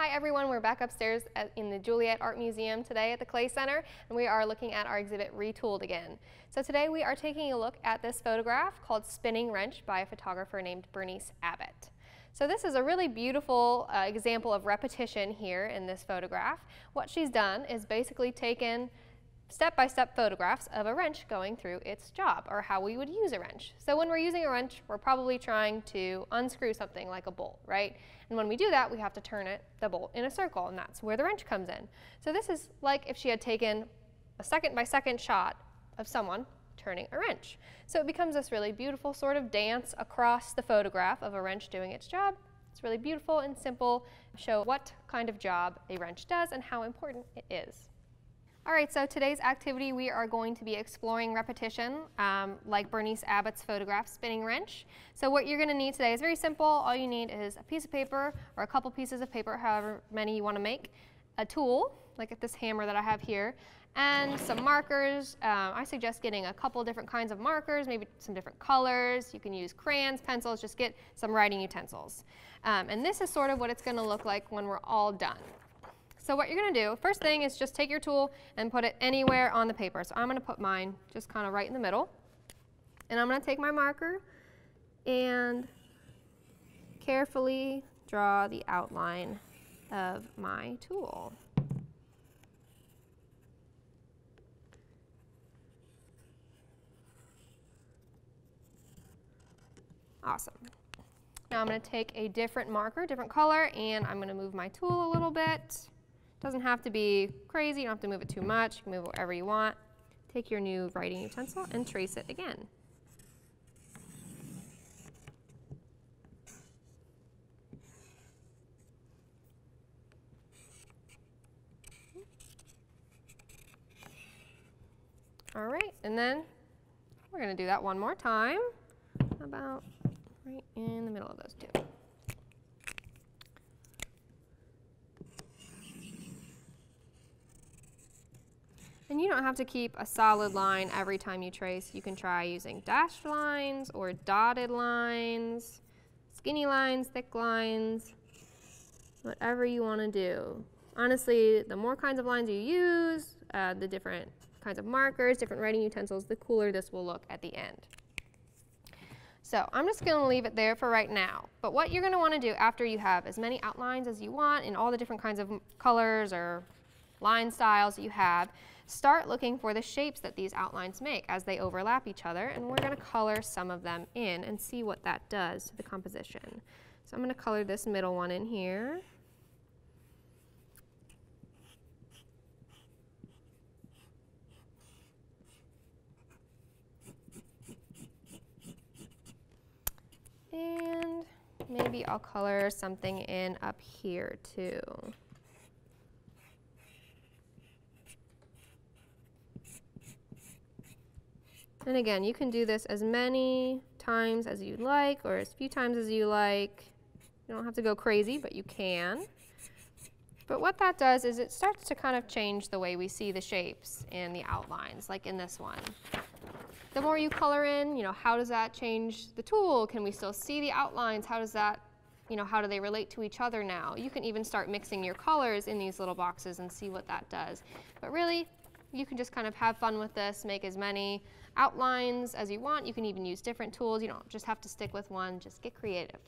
Hi everyone, we're back upstairs at, in the Juliet Art Museum today at the Clay Center and we are looking at our exhibit Retooled Again. So today we are taking a look at this photograph called Spinning Wrench by a photographer named Bernice Abbott. So this is a really beautiful uh, example of repetition here in this photograph. What she's done is basically taken step-by-step -step photographs of a wrench going through its job, or how we would use a wrench. So when we're using a wrench, we're probably trying to unscrew something like a bolt, right? And when we do that, we have to turn it, the bolt, in a circle, and that's where the wrench comes in. So this is like if she had taken a second-by-second -second shot of someone turning a wrench. So it becomes this really beautiful sort of dance across the photograph of a wrench doing its job. It's really beautiful and simple, to show what kind of job a wrench does and how important it is. All right, so today's activity we are going to be exploring repetition, um, like Bernice Abbott's photograph, Spinning Wrench. So what you're going to need today is very simple. All you need is a piece of paper or a couple pieces of paper, however many you want to make, a tool, like this hammer that I have here, and some markers. Um, I suggest getting a couple different kinds of markers, maybe some different colors. You can use crayons, pencils, just get some writing utensils. Um, and this is sort of what it's going to look like when we're all done. So what you're going to do, first thing is just take your tool and put it anywhere on the paper. So I'm going to put mine just kind of right in the middle. And I'm going to take my marker and carefully draw the outline of my tool. Awesome. Now I'm going to take a different marker, different color, and I'm going to move my tool a little bit. Doesn't have to be crazy, you don't have to move it too much, you can move it wherever you want. Take your new writing utensil and trace it again. All right, and then we're going to do that one more time, about right in the middle of those two. And you don't have to keep a solid line every time you trace. You can try using dashed lines or dotted lines, skinny lines, thick lines, whatever you want to do. Honestly, the more kinds of lines you use, uh, the different kinds of markers, different writing utensils, the cooler this will look at the end. So I'm just going to leave it there for right now. But what you're going to want to do after you have as many outlines as you want in all the different kinds of colors or line styles you have, start looking for the shapes that these outlines make as they overlap each other, and we're going to color some of them in and see what that does to the composition. So I'm going to color this middle one in here. And maybe I'll color something in up here too. And again, you can do this as many times as you'd like or as few times as you like. You don't have to go crazy, but you can. But what that does is it starts to kind of change the way we see the shapes and the outlines, like in this one. The more you color in, you know, how does that change the tool? Can we still see the outlines? How does that, you know, how do they relate to each other now? You can even start mixing your colors in these little boxes and see what that does. But really, you can just kind of have fun with this, make as many outlines as you want. You can even use different tools. You don't just have to stick with one, just get creative.